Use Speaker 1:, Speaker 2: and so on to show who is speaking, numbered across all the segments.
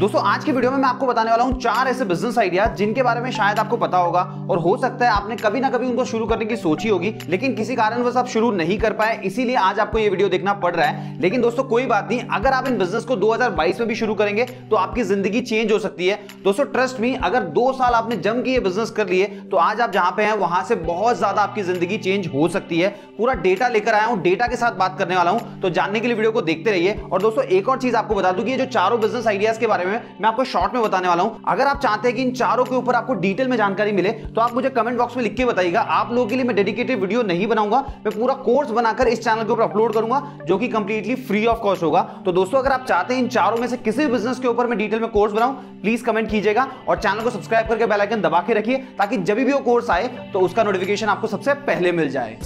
Speaker 1: दोस्तों, आज की वीडियो में मैं आपको बताने वाला हूँ चार ऐसे बिज़नेस आइडिया जिनके बारे में शायद आपको पता होगा और हो सकता है आपने कभी ना कभी उनको शुरू करने की सोची होगी, लेकिन किसी कारणवश आप शुरू नहीं कर पाए, इसीलिए आज आपको ये वीडियो देखना पड़ रहा है। लेकिन दोस्तों, कोई बात नहीं, अगर आप इन बिज़नेस को 2022 में भी शुरू करेंगे तो आपकी ज़िंदगी चेंज हो सकती है। दोस्तों ट्रस्ट मी अगर दो साल आपने जम के ये बिज़नेस कर लिए तो आज आप जहाँ पे हैं, वहाँ से बहुत ज़्यादा आपकी ज़िंदगी चेंज हो सकती है। पूरा डेटा लेकर आया हूँ डेटा के साथ बात करने वाला हूँ तो जानने के लिए वीडियो को देखते रहिए। और दोस्तों, एक और चीज़ आपको बता दूँ कि ये जो चारों बिज़नेस आइडियाज़ के बारे में मैं आपको शॉर्ट में बताने वाला हूँ। अगर आप चाहते हैं कि इन चारों के ऊपर आपको डिटेल में जानकारी मिले तो आप मुझे कमेंट बॉक्स में लिख के बताइएगा। आप लोगों के लिए मैं डेडिकेटेड वीडियो नहीं बनाऊँगा, मैं पूरा कोर्स बनाकर इस चैनल के ऊपर अपलोड करूँगा, जो कि कंप्लीटली फ्री ऑफ़ कॉस्ट होगा। तो दोस्तों, अगर आप चाहते हैं इन चारों में से किसी भी बिज़नेस के ऊपर मैं डिटेल में कोर्स बनाऊँ प्लीज़ कमेंट कीजिएगा और चैनल को सब्सक्राइब करके बेल आइकन दबा के रखिए, ताकि जब भी वो कोर्स आए तो उसका नोटिफिकेशन आपको सबसे पहले मिल जाए।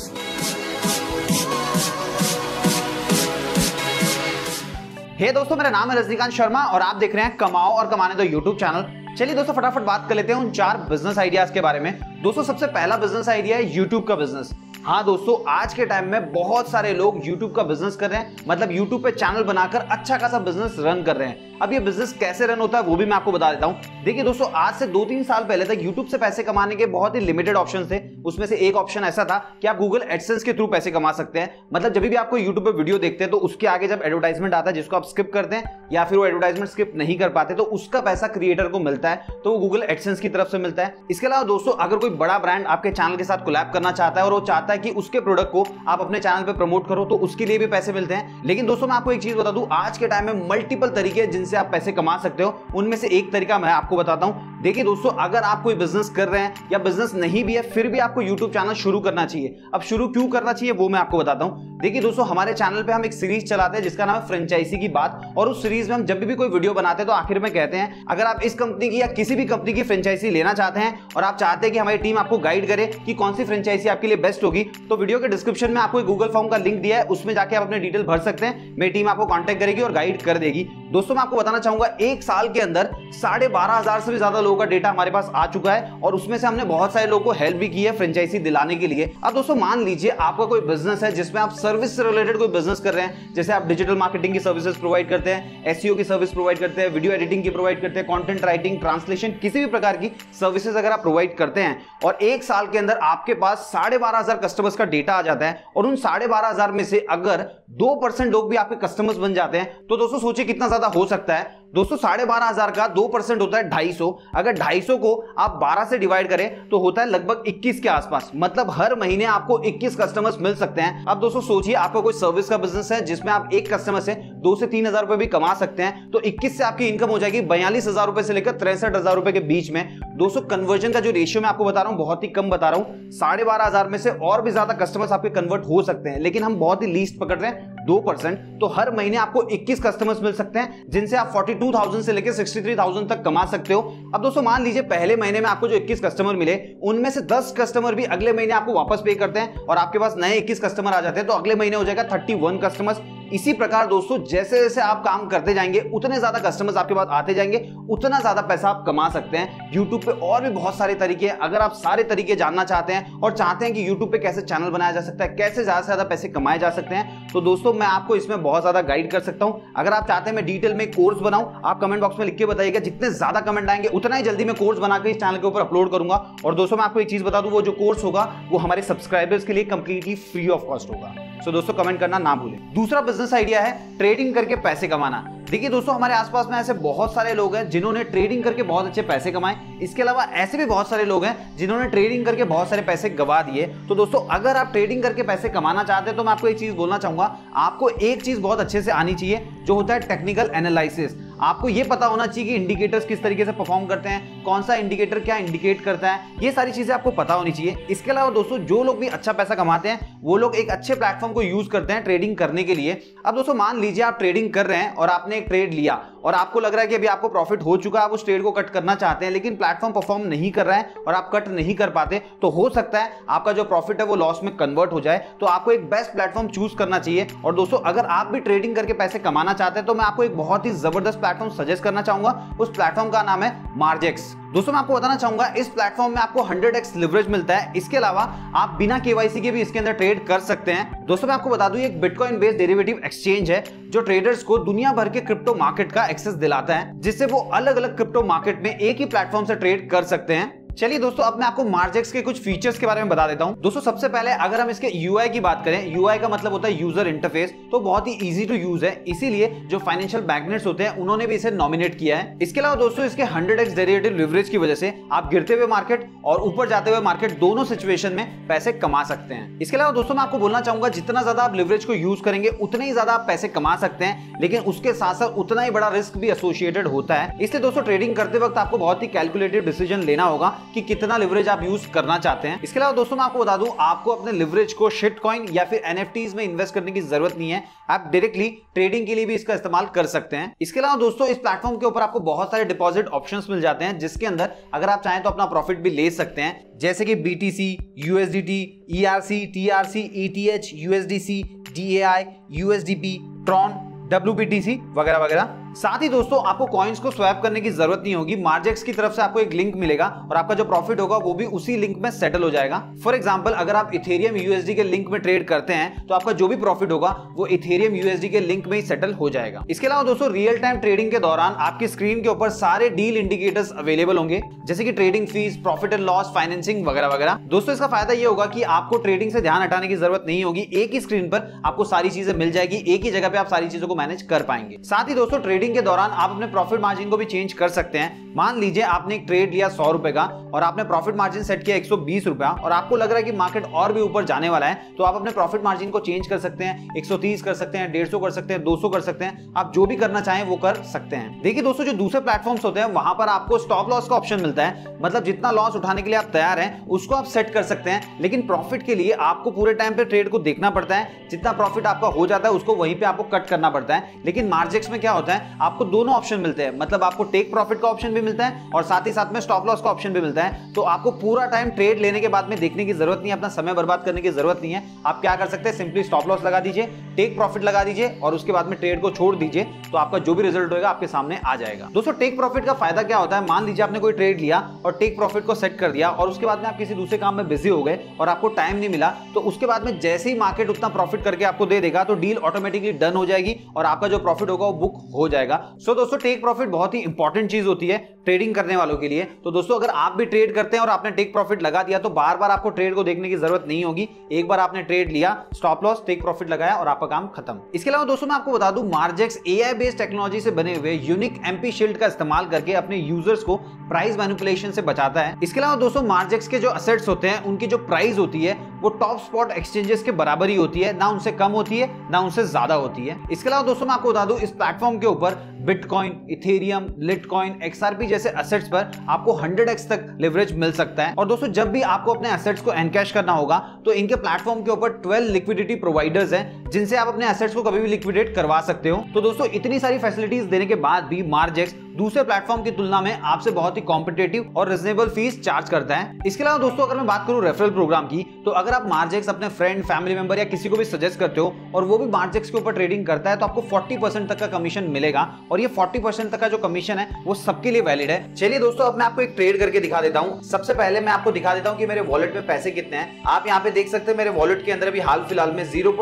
Speaker 1: हे hey दोस्तों, मेरा नाम है रजनीकांत शर्मा और आप देख रहे हैं कमाओ और कमाने दो यूट्यूब चैनल चलिए दोस्तों, फटाफट बात कर लेते हैं उन चार बिज़नेस आइडियाज़ के बारे में। दोस्तों, सबसे पहला बिज़नेस आइडिया है यूट्यूब का बिज़नेस हाँ दोस्तों, आज के टाइम में बहुत सारे लोग YouTube का बिज़नेस कर रहे हैं। मतलब YouTube पे चैनल बनाकर अच्छा खासा बिज़नेस रन कर रहे हैं। अब ये बिज़नेस कैसे रन होता है वो भी मैं आपको बता देता हूँ। देखिए दोस्तों, आज से दो तीन साल पहले तक YouTube से पैसे कमाने के बहुत ही लिमिटेड ऑप्शन थे। उसमें से एक ऑप्शन ऐसा था कि आप गूगल एडसेंस के थ्रू पैसे कमा सकते हैं। मतलब जब भी आपको यूट्यूब पर वीडियो देखते हैं तो उसके आगे जब एडवर्टाइजमेंट आता है, जिसको आप स्किप करते हैं या फिर वो एडवर्टाइजमेंट स्किप नहीं कर पाते तो उसका पैसा क्रिएटर को मिलता है तो वो गूगल एडसेंस की तरफ़ से मिलता है। इसके अलावा दोस्तों, अगर कोई बड़ा ब्रांड आपके चैनल के साथ कोलैब करना चाहता है और वो चाहता है कि उसके प्रोडक्ट को आप अपने चैनल पर प्रमोट करो तो उसके लिए भी पैसे मिलते हैं। लेकिन दोस्तों, मैं आपको एक चीज़ बता दूँ, आज के टाइम में मल्टीपल तरीके जिनसे आप पैसे कमा सकते हो। उनमें से एक तरीका मैं आपको बताता हूँ। देखिए दोस्तों, अगर आप कोई बिज़नेस कर रहे हैं या बिज़नेस नहीं भी है, फिर भी आपको यूट्यूब चैनल शुरू करना चाहिए। अब शुरू क्यों करना चाहिए, वो मैं आपको बताता हूँ। देखिए दोस्तों, हमारे चैनल पे हम एक सीरीज़ चलाते हैं, जिसका नाम है फ्रेंचाइजी की बात। और उस सीरीज़ में हम जब भी कोई वीडियो बनाते हैं तो आखिर में कहते हैं, अगर आप इस कंपनी की या किसी भी कंपनी की फ्रेंचाइजी लेना चाहते हैं, और आप चाहते हैं कि हमारी टीम आपको गाइड करे कि कौन सी फ्रेंचाइजी आपके लिए बेस्ट होगी तो वीडियो के डिस्क्रिप्शन में आपको गूगल फॉर्म का लिंक दिया है, उसमें जाके आप अपने डिटेल भर सकते हैं। मेरी टीम आपको कॉन्टेक्ट करेगी और गाइड कर देगी। दोस्तों, मैं आपको बताना चाहूँगा, एक साल के अंदर साढ़े बारह हज़ार से भी ज़्यादा लोगों का डेटा हमारे पास आ चुका है और उसमें से हमने बहुत सारे लोगों को हेल्प भी की है फ्रेंचाइजी दिलाने के लिए। अब दोस्तों, मान लीजिए आपका कोई बिज़नेस है जिसमें आप सर्विस से रिलेटेड कोई बिज़नेस कर रहे हैं, जैसे आप डिजिटल मार्केटिंग की सर्विसेज़ प्रोवाइड करते हैं एस की सर्विस प्रोवाइड करते हैं वीडियो एडिटिंग की प्रोवाइड करते हैं कॉन्टेंट राइटिंग ट्रांसलेशन किसी भी प्रकार की सर्विसेज़ अगर आप प्रोवाइड करते हैं और एक साल के अंदर आपके पास साढ़े बारह हज़ार कस्टमर्स का डेटा आ जाता है और उन साढ़े बारह हज़ार में से अगर दो परसेंट लोग भी आपके कस्टमर्स बन जाते हैं तो दोस्तों, सोचिए कितना ज़्यादा हो सकता है। दोस्तों, साढ़े बारह हज़ार का दो परसेंट होता है ढाई सौ। अगर ढाई सौ को आप बारह से डिवाइड करें तो होता है लगभग इक्कीस के आसपास। मतलब हर महीने आपको इक्कीस कस्टमर्स मिल सकते हैं। अब दोस्तों, सोचिए, आपका कोई सर्विस का बिज़नेस है, जिसमें आप एक कस्टमर से दो से तीन हज़ार रुपए भी कमा सकते हैं तो इक्कीस से आपकी इनकम हो जाएगी बयालीस हज़ार रुपए से लेकर तिरसठ हज़ार रुपए के बीच में। दोस्तों कन्वर्जन का जो रेशियो मैं आपको बता रहा हूँ, बहुत ही कम बता रहा हूँ। साढ़े बारह हज़ार में से और भी ज़्यादा कस्टमर्स आपके कन्वर्ट हो सकते हैं, लेकिन हम बहुत ही लीस्ट पकड़ रहे हैं। दो परसेंट तो हर महीने आपको 21 कस्टमर्स मिल सकते हैं जिनसे आप 42,000 से लेकर 63,000 तक कमा सकते हो। अब दोस्तों मान लीजिए पहले महीने में आपको जो 21 कस्टमर मिले उनमें से 10 कस्टमर भी अगले महीने आपको वापस पे करते हैं और आपके पास नए 21 कस्टमर आ जाते हैं तो अगले महीने हो जाएगा 31 कस्टमर्स इसी प्रकार दोस्तों जैसे जैसे आप काम करते जाएँगे, उतने ज़्यादा कस्टमर्स आपके पास आते जाएँगे, उतना ज़्यादा पैसा आप कमा सकते हैं। यूट्यूब पे और भी बहुत सारे तरीके हैं। अगर आप सारे तरीके जानना चाहते हैं और चाहते हैं कि यूट्यूब पे कैसे चैनल बनाया जा सकता है, कैसे ज़्यादा से ज़्यादा पैसे कमाए जा सकते हैं तो दोस्तों, मैं आपको इसमें बहुत ज़्यादा गाइड कर सकता हूँ। अगर आप चाहते हैं मैं डिटेल में कोर्स बनाऊँ, आप कमेंट बॉक्स में लिख के बताइएगा, जितने ज़्यादा कमेंट आएँगे, उतना ही जल्दी मैं कोर्स बनाकर इस चैनल के ऊपर अपलोड करूँगा। और दोस्तों, मैं आपको एक चीज़ बता दूँ, वो जो कोर्स होगा, वो हमारे सब्सक्राइबर्स के लिए कंप्लीटली फ्री ऑफ़ कॉस्ट होगा। सो दोस्तों कमेंट करना ना भूलें। दूसरा बिज़नेस आइडिया है ट्रेडिंग करके पैसे कमाना। देखिए दोस्तों, हमारे आसपास में ऐसे बहुत सारे लोग हैं जिन्होंने ट्रेडिंग करके बहुत अच्छे पैसे कमाए। इसके अलावा ऐसे भी बहुत सारे लोग हैं जिन्होंने ट्रेडिंग करके बहुत सारे पैसे गवा दिए। तो दोस्तों, अगर आप ट्रेडिंग करके पैसे कमाना चाहते हैं तो मैं आपको एक चीज़ बोलना चाहूँगा, आपको एक चीज़ बहुत अच्छे से आनी चाहिए, जो होता है टेक्निकल एनालिसिस आपको ये पता होना चाहिए कि इंडिकेटर्स किस तरीके से परफॉर्म करते हैं, कौन सा इंडिकेटर क्या इंडिकेट करता है, ये सारी चीज़ें आपको पता होनी चाहिए। इसके अलावा दोस्तों, जो लोग भी अच्छा पैसा कमाते हैं, वो लोग एक अच्छे प्लेटफॉर्म को यूज़ करते हैं ट्रेडिंग करने के लिए। अब दोस्तों, मान लीजिए आप ट्रेडिंग कर रहे हैं और आपने एक ट्रेड लिया और आपको लग रहा है कि अभी आपको प्रॉफिट हो चुका है, आप उस ट्रेड को कट करना चाहते हैं, लेकिन प्लेटफॉर्म परफॉर्म नहीं कर रहा है और आप कट नहीं कर पाते तो हो सकता है आपका जो प्रॉफिट है वो लॉस में कन्वर्ट हो जाए। तो आपको एक बेस्ट प्लेटफॉर्म चूज़ करना चाहिए। और दोस्तों, अगर आप भी ट्रेडिंग करके पैसे कमाना चाहते हैं तो मैं आपको एक बहुत ही ज़बरदस्त प्लेटफॉर्म सजेस्ट करना चाहूँगा। उस प्लेटफॉर्म का नाम है मार्जेक्स दोस्तों, मैं आपको बताना चाहूँगा, इस प्लेटफॉर्म में आपको 100x लिवरेज मिलता है। इसके अलावा आप बिना केवाईसी के भी इसके अंदर ट्रेड कर सकते हैं। दोस्तों, मैं आपको बता दूँ एक बिटकॉइन बेस्ड डेरिवेटिव एक्सचेंज है, जो ट्रेडर्स को दुनिया भर के क्रिप्टो मार्केट का एक्सेस दिलाता है, जिससे वो अलग अलग क्रिप्टो मार्केट में एक ही प्लेटफॉर्म से ट्रेड कर सकते हैं। चलिए दोस्तों, अब मैं आपको मार्जेक्स के कुछ फीचर्स के बारे में बता देता हूँ। दोस्तों, सबसे पहले अगर हम इसके यूआई की बात करें यूआई का मतलब होता है यूज़र इंटरफेस तो बहुत ही इजी टू यूज़ है। इसीलिए जो फाइनेंशियल मैग्नेट्स होते हैं, उन्होंने भी इसे नॉमिनेट किया है। इसके अलावा दोस्तों, इसके हंड्रेड एक्स डेरिवेटिव लिवरेज की वजह से आप गिरते हुए मार्केट और ऊपर जाते हुए मार्केट दोनों सिचुएशन में पैसे कमा सकते हैं। इसके अलावा दोस्तों, मैं आपको बोलना चाहूँगा, जितना ज़्यादा आप लिवरेज को यूज़ करेंगे, उतने ही ज़्यादा आप पैसे कमा सकते हैं, लेकिन उसके साथ साथ उतना ही बड़ा रिस्क भी एसोसिएटेड होता है। इसलिए दोस्तों ट्रेडिंग करते वक्त आपको बहुत ही कैलकुलेटेड डिसीज़न लेना होगा। कि कितना लिवरेज आप यूज़ करना चाहते हैं। इसके अलावा दोस्तों, मैं आपको बता दूँ, आपको अपने लिवरेज को शिट कॉइन या फिर एनएफटीज में इन्वेस्ट करने की ज़रूरत नहीं है। आप डायरेक्टली ट्रेडिंग के लिए भी इसका इस्तेमाल कर सकते हैं। इसके अलावा दोस्तों, इस प्लेटफॉर्म के ऊपर आपको बहुत सारे डिपॉजिट ऑप्शन मिल जाते हैं, जिसके अंदर अगर आप चाहें तो अपना प्रॉफिट भी ले सकते हैं। जैसे कि BTC USDT ERC TRC ETH USDC DAI USDP Tron W B T C वगैरह वगैरह। साथ ही दोस्तों, आपको कॉइन्स को स्वैप करने की ज़रूरत नहीं होगी। मार्जेक्स की तरफ़ से आपको एक लिंक मिलेगा और आपका जो प्रॉफिट होगा, वो भी उसी लिंक में सेटल हो जाएगा। फॉर एग्ज़ाम्पल अगर आप इथेरियम यूएसडी के लिंक में ट्रेड करते हैं तो आपका जो भी प्रॉफिट होगा, वो इथेरियम यूएसडी के लिंक में ही सेटल हो जाएगा। इसके अलावा दोस्तों रियल टाइम ट्रेडिंग के दौरान आपकी स्क्रीन के ऊपर सारे डील इंडिकेटर्स अवेलेबल होंगे, जैसे कि trading fees profit and loss financing वगैरह वगैरह। दोस्तों, इसका फ़ायदा ये होगा कि आपको ट्रेडिंग से ध्यान हटाने की ज़रूरत नहीं होगी। एक ही स्क्रीन पर आपको सारी चीज़ें मिल जाएगी, एक ही जगह पे आप सारी चीज़ों को मैनेज कर पाएँगे। साथ ही दोस्तों ट्रेडिंग के दौरान आप अपने प्रॉफिट मार्जिन को भी चेंज कर सकते हैं। मान लीजिए आपने एक ट्रेड लिया सौ रुपए का और आपने प्रॉफिट मार्जिन सेट किया एक रुपया और आपको लग रहा है कि मार्केट और भी ऊपर जाने वाला है तो आप अपने प्रॉफिट मार्जिन को चेंज कर सकते हैं 130 कर सकते हैं 150 कर सकते हैं 200 कर सकते हैं, आप जो भी करना चाहें वो कर सकते हैं। देखिए दोस्तों, जो दूसरे प्लेटफॉर्म्स होते हैं, वहाँ पर आपको स्टॉप लॉस का ऑप्शन मिलता है। मतलब जितना लॉस उठाने के लिए आप तैयार हैं, उसको आप सेट कर सकते हैं, लेकिन प्रॉफिट के लिए आपको पूरे टाइम पे ट्रेड को देखना पड़ता है। जितना प्रॉफिट आपका हो जाता है, उसको वहीं पे आपको कट करना पड़ता है। लेकिन मार्जेक्स में क्या होता है आपको दोनों ऑप्शन मिलते हैं। मतलब आपको टेक प्रॉफिट का ऑप्शन भी मिलता है और साथ ही साथ में स्टॉप लॉस का ऑप्शन भी मिलता है। तो आपको पूरा टाइम ट्रेड लेने के बाद में देखने की ज़रूरत नहीं है, अपना समय बर्बाद करने की ज़रूरत नहीं है। आप क्या कर सकते हैं? सिंपली स्टॉप लॉस लगा दीजिए टेक प्रॉफिट लगा दीजिए और उसके बाद में ट्रेड को छोड़ दीजिए तो आपका जो भी रिज़ल्ट होगा आपके सामने आ जाएगा। दोस्तों टेक प्रॉफिट का फ़ायदा क्या होता है? मान लीजिए आपने कोई ट्रेड लिया और टेक प्रॉफिट को सेट कर दिया और उसके बाद में आप किसी दूसरे काम में बिज़ी हो गए और आपको टाइम नहीं मिला तो उसके बाद में जैसे ही मार्केट उतना प्रॉफिट करके आपको दे देगा तो डील ऑटोमेटिकली डन हो जाएगी और आपका जो प्रॉफिट होगा वो बुक हो जाएगा। सो so, दोस्तों टेक प्रॉफिट बहुत ही इंपॉर्टेंट चीज़ होती है। ट्रेडिंग करने वालों के लिए। तो दोस्तों, अगर आप भी ट्रेड करते हैं और आपने टेक प्रॉफिट लगा दिया तो बार बार आपको ट्रेड को देखने की ज़रूरत नहीं होगी। एक बार आपने ट्रेड लिया स्टॉप लॉस टेक प्रॉफिट लगाया और आपका काम खत्म। इसके अलावा दोस्तों, मैं आपको बता दूँ मार्जेक्स एआई बेस्ड टेक्नोलॉजी से बने हुए यूनिक एमपी शील्ड का इस्तेमाल करके अपने यूज़र्स को प्राइस मैनिपुलेशन से बचाता है। इसके अलावा दोस्तों मार्जेक्स के जो असेट्स होते हैं, उनकी जो प्राइस होती है, वो टॉप स्पॉट एक्सचेंजेस के बराबर ही होती है। ना उनसे कम होती है, ना उनसे ज़्यादा होती है। इसके अलावा दोस्तों, मैं आपको बता दूँ, इस प्लेटफॉर्म के ऊपर बिटकॉइन इथेरियम लिटकॉइन एक्सआरपी जैसे असेट्स पर आपको 100x तक लिवरेज मिल सकता है। और दोस्तों, जब भी आपको अपने असेट्स को एनकैश करना होगा तो इनके प्लेटफॉर्म के ऊपर 12 लिक्विडिटी प्रोवाइडर्स हैं, जिनसे आप अपने असेट्स को कभी भी लिक्विडेट करवा सकते हो। तो दोस्तों, इतनी सारी फैसिलिटीज़ देने के बाद भी मार्जेक्स दूसरे प्लेटफॉर्म की तुलना में आपसे बहुत ही कॉम्पिटेटिव और रिजनेबल फ़ीस चार्ज करता है। इसके अलावा दोस्तों, अगर मैं बात करूँ रेफरल प्रोग्राम की तो अगर आप मार्जेक्स अपने फ्रेंड फैमिली मेंबर या किसी को भी सजेस्ट करते हो और वो भी मार्जेक्स के ऊपर ट्रेडिंग करता है तो आपको 40% तक का कमीशन मिलेगा। और ये 40% तक का जो कमीशन है, वो सबके लिए वैलिड है। चलिए दोस्तों, अब मैं आपको एक ट्रेड करके दिखा देता हूँ। सबसे पहले मैं आपको दिखा देता हूँ कि मेरे वॉलेट में पैसे कितने हैं। आप यहाँ पे देख सकते हैं, मेरे वॉलेट के अंदर अभी हाल फ़िलहाल में ज़ीरो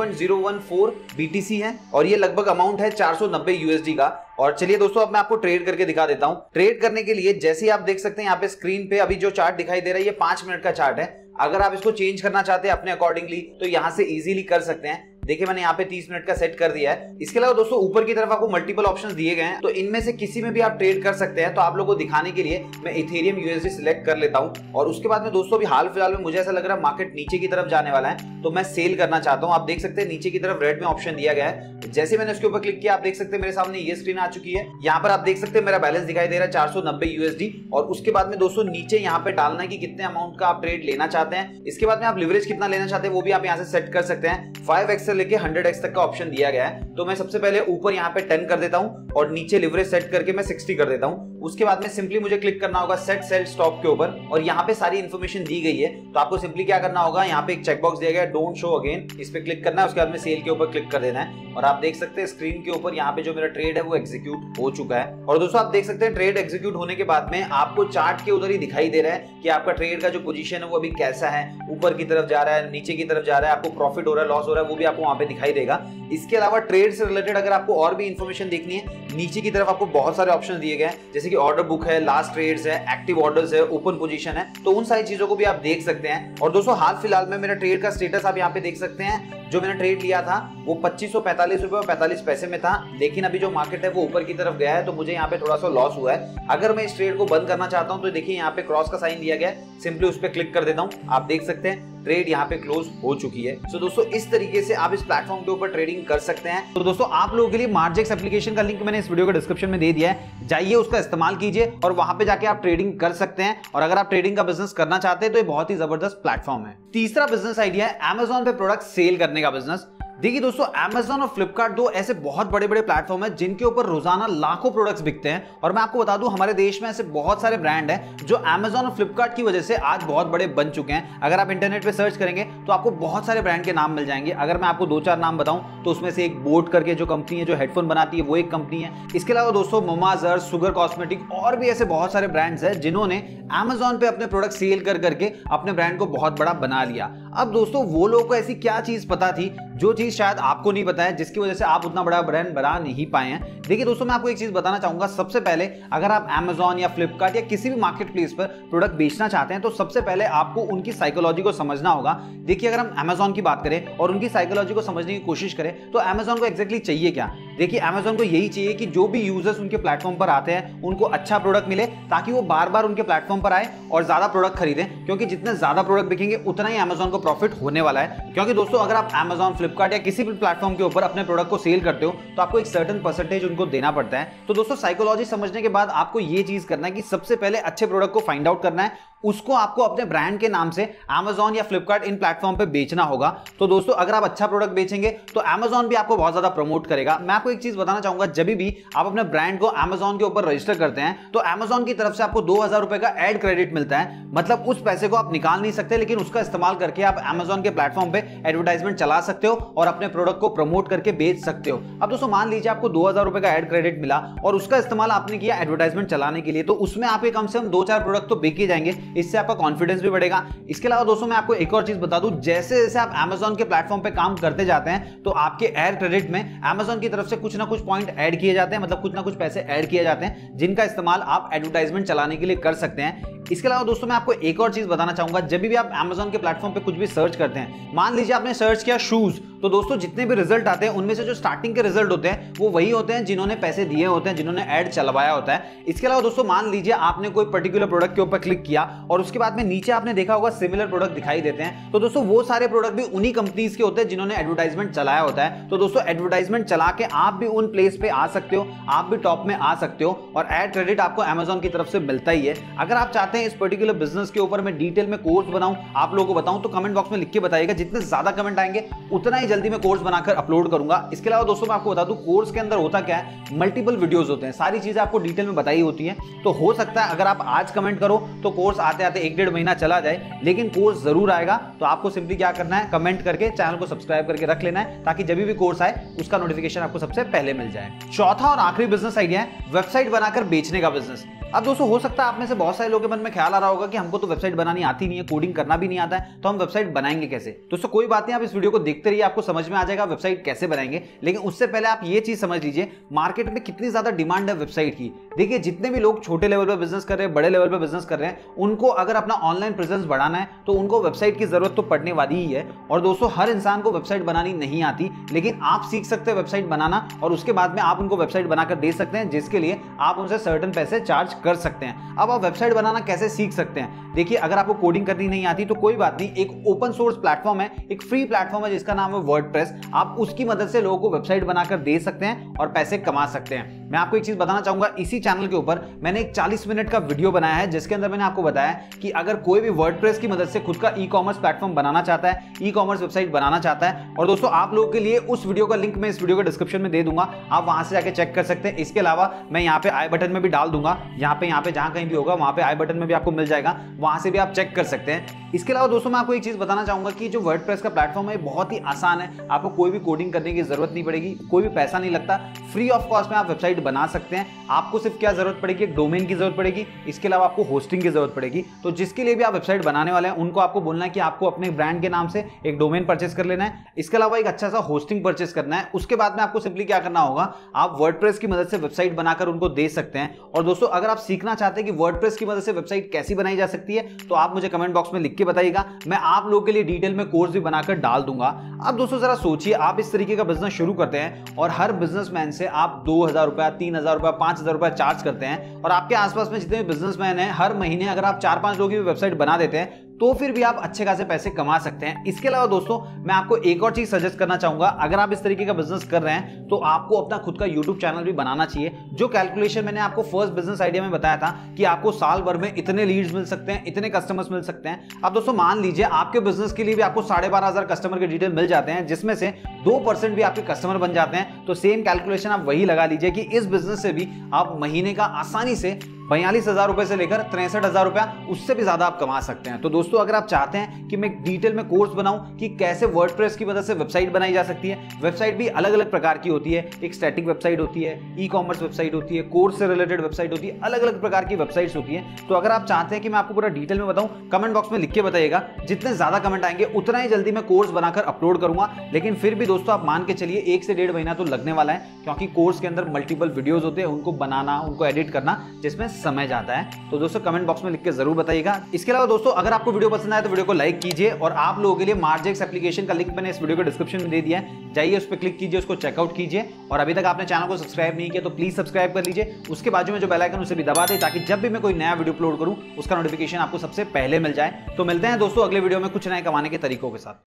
Speaker 1: बीटीसी है और ये लगभग अमाउंट है चार यूएसडी का। और चलिए दोस्तों, अब मैं आपको ट्रेड करके दिखा देता हूँ। ट्रेड करने के लिए जैसे ही आप देख सकते हैं, यहाँ पे स्क्रीन पे अभी जो चार्ट दिखाई दे रहा है, ये पाँच मिनट का चार्ट है। अगर आप इसको चेंज करना चाहते हैं अपने अकॉर्डिंगली तो यहाँ से इजीली कर सकते हैं। देखिए, मैंने यहाँ पे 30 मिनट का सेट कर दिया है। इसके अलावा दोस्तों, ऊपर की तरफ़ आपको मल्टीपल ऑप्शंस दिए गए हैं। तो इनमें से किसी में भी आप ट्रेड कर सकते हैं। तो आप लोगों को दिखाने के लिए मैं इथेरियम यूएसडी सिलेक्ट कर लेता हूँ। और उसके बाद में दोस्तों भी हाल फ़िलहाल में मुझे ऐसा लग रहा है मार्केट नीचे की तरफ़ जाने वाला है। तो मैं सेल करना चाहता हूँ। आप देख सकते हैं, नीचे की तरफ़ रेड में ऑप्शन दिया गया है। जैसे मैंने उसके ऊपर क्लिक किया, आप देख सकते हैं मेरे सामने ये स्क्रीन आ चुकी है। यहाँ पर आप देख सकते हैं मेरा बैलेंस दिखाई दे रहा है चार सौ नब्बे यूएसडी और उसके बाद में दोस्तों, नीचे यहाँ पे डालना कि कितने अमाउंट का आप ट्रेड लेना चाहते हैं। इसके बाद में आप लिवरेज कितना लेना चाहते हैं, वो भी आप यहाँ से सेट कर सकते हैं। फाइव से लेके हंड्रेड एक्स तक का ऑप्शन दिया गया है। तो मैं सबसे पहले ऊपर यहाँ पे टेन कर देता हूँ और नीचे लिवरेज सेट करके मैं सिक्सटी कर देता हूँ। उसके बाद में सिंपली मुझे क्लिक करना होगा सेट सेल स्टॉप के ऊपर और यहाँ पे सारी इन्फॉर्मेशन दी गई है। तो आपको सिंपली क्या करना होगा, यहाँ पे एक चेकबॉक्स दिया गया डोंट शो अगेन इस पे क्लिक करना है, उसके बाद में सेल के ऊपर क्लिक कर देना है। और आप देख सकते हैं स्क्रीन के ऊपर यहाँ पे जो मेरा ट्रेड है वो एग्जीक्यूट हो चुका है। और दोस्तों, आप देख सकते हैं ट्रेड एग्जीक्यूट होने के बाद में आपको चार्ट के उधर ही दिखाई दे रहा है कि आपका ट्रेड का जो पोजीशन है वो अभी कैसा है। ऊपर की तरफ़ जा रहा है, नीचे की तरफ़ जा रहा है, आपको प्रॉफिट हो रहा है लॉस हो रहा है, वो भी आपको वहाँ पे दिखाई देगा। इसके अलावा ट्रेड से रिलेटेड अगर आपको और भी इन्फॉर्मेशन देखनी है नीचे की तरफ़ आपको बहुत सारे ऑप्शन दिए गए हैं। जैसे कि ऑर्डर बुक है लास्ट ट्रेड्स है एक्टिव ऑर्डर्स है ओपन पोजीशन है। तो उन सारी चीज़ों को भी आप देख सकते हैं। और दोस्तों हाल फ़िलहाल में मेरा ट्रेड का स्टेटस आप यहाँ पे देख सकते हैं। जो मैंने ट्रेड लिया था वो पच्चीस सौ पैंतालीस रुपए और पैंतालीस पैसे में था। लेकिन अभी जो मार्केट है वो ऊपर की तरफ़ गया है तो मुझे यहाँ पे थोड़ा सा लॉस हुआ है। अगर मैं इस ट्रेड को बंद करना चाहता हूँ तो देखिए यहाँ पे क्रॉस का साइन दिया गया सिंपली उस पर क्लिक कर देता हूँ। आप देख सकते हैं ट्रेड यहाँ पे क्लोज हो चुकी है। सो so, दोस्तों इस तरीके से आप इस प्लेटफॉर्म के ऊपर ट्रेडिंग कर सकते हैं। तो दोस्तों, आप लोगों के लिए मार्जेक्स एप्लीकेशन का लिंक मैंने इस वीडियो के डिस्क्रिप्शन में दे दिया है। जाइए, उसका इस्तेमाल कीजिए और वहाँ पर जाके आप ट्रेडिंग कर सकते हैं। और अगर आप ट्रेडिंग का बिज़नेस करना चाहते हैं तो ये बहुत ही ज़बरदस्त प्लेटफॉर्म है। तीसरा बिज़नेस आइडिया है एमेजॉन पे प्रोडक्ट सेल करने का बिज़नेस देखिए दोस्तों, Amazon और Flipkart दो ऐसे बहुत बड़े बड़े प्लेटफॉर्म हैं जिनके ऊपर रोज़ाना लाखों प्रोडक्ट्स बिकते हैं। और मैं आपको बता दूँ, हमारे देश में ऐसे बहुत सारे ब्रांड हैं जो Amazon और Flipkart की वजह से आज बहुत बड़े बन चुके हैं। अगर आप इंटरनेट पे सर्च करेंगे तो आपको बहुत सारे ब्रांड के नाम मिल जाएँगे। अगर मैं आपको दो चार नाम बताऊँ तो उसमें से एक बोट करके जो कंपनी है, जो हेडफोन बनाती है, वो एक कंपनी है। इसके अलावा दोस्तों मोमाजर सुगर कॉस्मेटिक और भी ऐसे बहुत सारे ब्रांड्स हैं जिन्होंने Amazon पे अपने प्रोडक्ट सेल कर करके अपने ब्रांड को बहुत बड़ा बना लिया। अब दोस्तों, वो लोगों को ऐसी क्या चीज़ पता थी? जो चीज़ शायद आपको नहीं पता है, जिसकी वजह से आप उतना बड़ा ब्रांड बना नहीं पाए हैं। देखिए दोस्तों, मैं आपको एक चीज़ बताना चाहूँगा। सबसे पहले, अगर आप Amazon या फ्लिपकार्ट या किसी भी मार्केट प्लेस पर प्रोडक्ट बेचना चाहते हैं तो सबसे पहले आपको उनकी साइकोलॉजी को समझना होगा। देखिए, अगर हम Amazon की बात करें और उनकी साइकोलॉजी को समझने की कोशिश करें तो Amazon को एक्जैक्टली चाहिए क्या? देखिए, Amazon को यही चाहिए कि जो भी यूज़र्स उनके प्लेटफॉर्म पर आते हैं, उनको अच्छा प्रोडक्ट मिले, ताकि वो बार बार उनके प्लेटफॉर्म पर आए और ज़्यादा प्रोडक्ट खरीदें, क्योंकि जितने ज़्यादा प्रोडक्ट बिकेंगे, उतना ही Amazon को प्रॉफिट होने वाला है। क्योंकि दोस्तों, अगर आप Amazon फ्लिपकार्ट या किसी भी प्लेटफॉर्म के ऊपर अपने प्रोडक्ट को सेल करते हो तो आपको एक सर्टन परसेंटेज उनको देना पड़ता है। तो दोस्तों साइकोलॉजी समझने के बाद आपको ये चीज़ करना है कि सबसे पहले अच्छे प्रोडक्ट को फाइंड आउट करना है। उसको आपको अपने ब्रांड के नाम से Amazon या फ्लिपकार्ट इन प्लेटफॉर्म पे बेचना होगा। तो दोस्तों, अगर आप अच्छा प्रोडक्ट बेचेंगे तो Amazon भी आपको बहुत ज़्यादा प्रमोट करेगा। मैं आपको एक चीज़ बताना चाहूँगा, जब भी आप अपने ब्रांड को Amazon के ऊपर रजिस्टर करते हैं तो Amazon की तरफ़ से आपको दो हज़ार रुपए का एड क्रेडिट मिलता है। मतलब उस पैसे को आप निकाल नहीं सकते, लेकिन उसका इस्तेमाल करके आप Amazon के प्लेटफॉर्म पे एडवर्टाइजमेंट चला सकते हो और अपने प्रोडक्ट को प्रमोट करके बेच सकते हो। अब दोस्तों, मान लीजिए आपको दो हज़ार रुपए का एड क्रेडिट मिला और उसका इस्तेमाल आपने किया एडवर्टाइजमेंट चलाने के लिए तो उसमें आपके कम से कम दो चार प्रोडक्ट तो बिक ही जाएँगे। इससे आपका कॉन्फिडेंस भी बढ़ेगा। इसके अलावा दोस्तों, मैं आपको एक और चीज़ बता दूँ जैसे जैसे आप Amazon के प्लेटफॉर्म पे काम करते जाते हैं तो आपके एड क्रेडिट में Amazon की तरफ़ से कुछ ना कुछ पॉइंट ऐड किए जाते हैं मतलब कुछ ना कुछ पैसे ऐड किए जाते हैं, जिनका इस्तेमाल आप एडवर्टाइजमेंट चलाने के लिए कर सकते हैं। इसके अलावा दोस्तों, मैं आपको एक और चीज़ बताना चाहूँगा। जब भी आप Amazon के प्लेटफॉर्म पे कुछ भी सर्च करते हैं, मान लीजिए आपने सर्च किया शूज़ तो दोस्तों, जितने भी रिज़ल्ट आते हैं, उनमें से जो स्टार्टिंग के रिज़ल्ट होते हैं, वो वही होते हैं जिन्होंने पैसे दिए होते हैं, जिन्होंने एड चलवाया होता है। इसके अलावा दोस्तों, मान लीजिए आपने कोई पर्टिकुलर प्रोडक्ट के ऊपर क्लिक किया और उसके बाद में नीचे आपने देखा होगा सिमिलर प्रोडक्ट दिखाई देते हैं। तो दोस्तों, वो सारे प्रोडक्ट भी उन्हीं कंपनीज़ के होते हैं जिन्होंने एडवर्टाइजमेंट चलाया होता है। तो दोस्तों एडवर्टाइजमेंट चला के आप भी उन प्लेस पे आ सकते हो, आप भी टॉप में आ सकते हो और एड क्रेडिट आपको अमेजोन की तरफ़ से मिलता ही है। अगर आप चाहते हैं इस पर्टिकुलर बिज़नेस के ऊपर, मैं डिटेल में कोर्स बनाऊँ। आप लोगों को बताऊँ तो कमेंट बॉक्स में लिख के बताइएगा। जितने ज़्यादा कमेंट आएँगे, उतना ही जल्दी मैं कोर्स बनाकर अपलोड करूँगा। इसके अलावा दोस्तों, मैं आपको बता दूँ कोर्स के अंदर होता क्या है? मल्टीपल वीडियोस होते हैं। सारी चीज़ें आपको डिटेल में बताई होती है। तो हो सकता है, अगर आप आज कमेंट करो तो कोर्स आते आते एक डेढ़ महीना चला जाए, लेकिन कोर्स ज़रूर आएगा। तो आपको सिंपली क्या करना है? कमेंट करके चैनल को सब्सक्राइब करके रख लेना है, ताकि जब भी कोर्स आए, उसका नोटिफिकेशन आपको सबसे पहले मिल जाए। चौथा और आखिरी बिज़नेस आइडिया है वेबसाइट बनाकर बेचने का बिज़नेस अब दोस्तों, हो सकता है आप में से बहुत सारे लोगों के मन में ख्याल आ रहा होगा कि हमको तो वेबसाइट बनानी आती नहीं है, कोडिंग करना भी नहीं आता है तो हम वेबसाइट बनाएँगे कैसे? दोस्तों कोई बात नहीं, आप इस वीडियो को देखते रहिए, आपको समझ में आ जाएगा वेबसाइट कैसे बनाएँगे। लेकिन उससे पहले आप ये चीज़ समझ लीजिए, मार्केट में कितनी ज़्यादा डिमांड है वेबसाइट की। देखिए, जितने भी लोग छोटे लेवल पर बिज़नेस कर रहे हैं, बड़े लेवल पर बिज़नेस कर रहे हैं, उनको अगर अपना ऑनलाइन प्रेजेंस बढ़ाना है तो उनको वेबसाइट की ज़रूरत तो पड़ने वाली ही है। और दोस्तों, हर इंसान को वेबसाइट बनानी नहीं आती, लेकिन आप सीख सकते हैं वेबसाइट बनाना, और उसके बाद में आप उनको वेबसाइट बनाकर दे सकते हैं, जिसके लिए आप उनसे सर्टन पैसे चार्ज कर सकते हैं। अब आप वेबसाइट बनाना कैसे सीख सकते हैं। देखिए, अगर आपको कोडिंग करनी नहीं आती तो कोई बात नहीं, एक ओपन सोर्स प्लेटफॉर्म है, एक फ्री प्लेटफॉर्म है जिसका नाम है वर्ड आप उसकी मदद से लोगों को वेबसाइट बनाकर दे सकते हैं और पैसे कमा सकते हैं। मैं आपको एक चीज़ बताना चाहूँगा, इसी चैनल के ऊपर मैंने एक 40 मिनट का वीडियो बनाया है, जिसके अंदर मैंने आपको बताया कि अगर कोई भी वर्ड की मदद से खुद का ई कॉमर्स प्लेटफॉर्म बनाना चाहता है ई कॉमर्स वेबसाइट बनाना चाहता है, और दोस्तों, आप लोगों के लिए उस वीडियो का लिंक मैं इस वीडियो के डिस्क्रिप्शन में दे दूँगा। आप वहाँ से जाकर चेक कर सकते हैं। इसके अलावा मैं यहाँ पे आई बटन में भी डाल दूँगा। यहाँ पे यहाँ पे जहाँ कहीं भी होगा, वहाँ पे आई बटन में भी आपको मिल जाएगा। वहाँ से भी आप चेक कर सकते हैं। इसके अलावा दोस्तों, मैं आपको एक चीज़ बताना चाहूँगा कि जो वर्ड का प्लेटफॉर्म है बहुत ही आसान है। आपको कोई भी कोडिंग करने की ज़रूरत नहीं पड़ेगी, कोई भी पैसा नहीं लगता। फ्री ऑफ़ कॉस्ट में आप वेबसाइट बना सकते हैं। आपको सिर्फ़ क्या ज़रूरत पड़ेगी? एक डोमेन की ज़रूरत पड़ेगी। इसके अलावा आपको होस्टिंग की ज़रूरत पड़ेगी। तो जिसके लिए भी आप वेबसाइट बनाने वाले हैं, उनको आपको बोलना है कि आपको अपने ब्रांड के नाम से एक डोमेन परचेस कर लेना है। इसके अलावा एक अच्छा सा होस्टिंग परचेस करना है। उसके बाद में आपको सिंपली क्या करना होगा? आप वर्ड की मदद से वेबसाइट बनाकर उनको दे सकते हैं। और दोस्तों, अगर आप सीखना चाहते हैं कि वर्ड की मदद से वेबसाइट कैसी बनाई जा सकती है तो आप मुझे कमेंट बॉक्स में लिख के बताइएगा। मैं आप लोग के लिए डिटेल में कोर्स भी बनाकर डाल दूँगा। अब दोस्तों जरा सोचिए, आप इस तरीके का बिज़नेस शुरू करते हैं और हर बिजनेसमैन से आप दो हज़ार रुपया, तीन हज़ार रुपया, पाँच हज़ार रुपया चार्ज करते हैं और आपके आसपास में जितने भी बिजनेसमैन हैं, हर महीने अगर आप चार पाँच लोगों की वेबसाइट बना देते हैं तो फिर भी आप अच्छे खासे पैसे कमा सकते हैं। इसके अलावा दोस्तों, मैं आपको एक और चीज़ सजेस्ट करना चाहूँगा। अगर आप इस तरीके का बिज़नेस कर रहे हैं तो आपको अपना खुद का यूट्यूब चैनल भी बनाना चाहिए, जो कैलकुलेशन मैंने आपको फ़र्स्ट बिज़नेस आइडिया में बताया था कि आपको साल भर में इतने लीड्स मिल सकते हैं, इतने कस्टमर्स मिल सकते हैं। अब दोस्तों, मान लीजिए आपके बिज़नेस के लिए भी आपको साढ़े बारह हज़ार कस्टमर के डिटेल मिल जाते हैं, जिसमें से दो परसेंट भी आपके कस्टमर बन जाते हैं। तो सेम कैलकुलेशन आप वही लगा लीजिए कि इस बिज़नेस से भी आप महीने का आसानी से बयालीस हज़ार रुपए से लेकर तिरसठ हज़ार रुपया, उससे भी ज़्यादा आप कमा सकते हैं। तो दोस्तों, अगर आप चाहते हैं कि मैं डिटेल में कोर्स बनाऊँ कि कैसे वर्ड की मदद से वेबसाइट बनाई जा सकती है, वेबसाइट भी अलग अलग प्रकार की होती है। एक स्टैटिक वेबसाइट होती है ई कॉमर्स वेबसाइट होती है कोर्स से रिलेटेड वेबसाइट होती है अलग अलग प्रकार की वेबसाइट्स होती है। तो अगर आप चाहते हैं कि मैं आपको पूरा डिटेल में बताऊँ, कमेंट बॉक्स में लिख के बताइएगा। जितने ज़्यादा कमेंट आएँगे, उतना ही जल्दी मैं कोर्स बनाकर अपलोड करूँगा। लेकिन फिर भी दोस्तों, आप मान के चलिए, एक से डेढ़ महीना तो लगने वाला है, क्योंकि कोर्स के अंदर मल्टीपल वीडियोज़ होते हैं, उनको बनाना, उनको एडिट करना, जिसमें समय जाता है। तो दोस्तों कमेंट बॉक्स में लिख के ज़रूर बताइएगा। इसके अलावा दोस्तों, अगर आपको वीडियो पसंद आए तो वीडियो को लाइक कीजिए और आप लोगों के लिए मार्जेक्स एप्लीकेशन का लिंक मैंने इस वीडियो को डिस्क्रिप्शन में दे दिया है। जाइए, उस पर क्लिक कीजिए, उसको चेकआउट कीजिए और अभी तक आपने चैनल को सब्सक्राइब नहीं किया तो प्लीज़ सब्सक्राइब कर लीजिए। उसके बाजू में जो बेलाइकन उसे भी दबा दे ताकि जब भी मैं कोई नया वीडियो अपलोड करूँ, उसका नोटिफिकेशन आपको सबसे पहले मिल जाए। तो मिलते हैं दोस्तों, अगले वीडियो में कुछ नए कमाने के तरीकों के साथ।